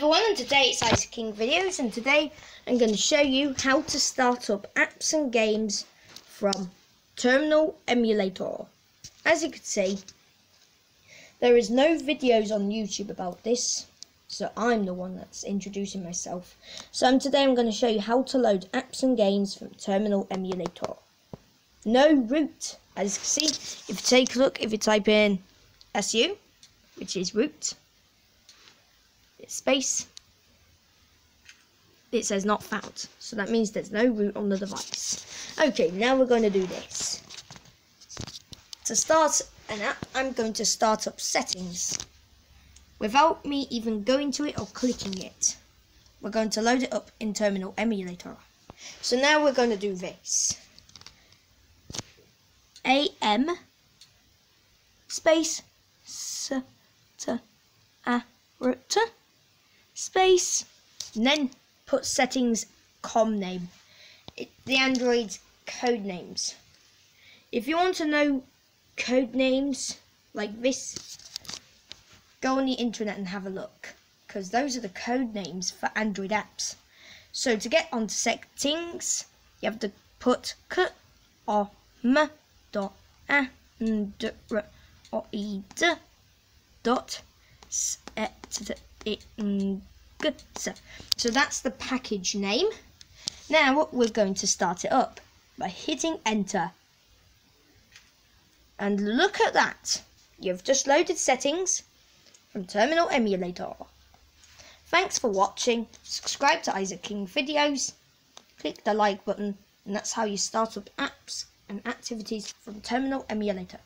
everyone and today it's Isaac King videos and today I'm going to show you how to start up apps and games from Terminal Emulator. As you can see there is no videos on YouTube about this so I'm the one that's introducing myself. So today I'm going to show you how to load apps and games from Terminal Emulator. No root as you can see if you take a look if you type in SU which is root space. It says not found so that means there's no root on the device. Okay now we're going to do this. To start an app I'm going to start up settings. Without me even going to it or clicking it we're going to load it up in terminal emulator. So now we're going to do this. Am space s t a r t space, and then put settings com name. It, the Android's code names. If you want to know code names like this, go on the internet and have a look because those are the code names for Android apps. So to get onto settings, you have to put k dot a n d r o e d dot s e t i Good. So, so that's the package name. Now we're going to start it up by hitting enter. And look at that. You've just loaded settings from Terminal Emulator. Thanks for watching. Subscribe to Isaac King videos. Click the like button and that's how you start up apps and activities from Terminal Emulator.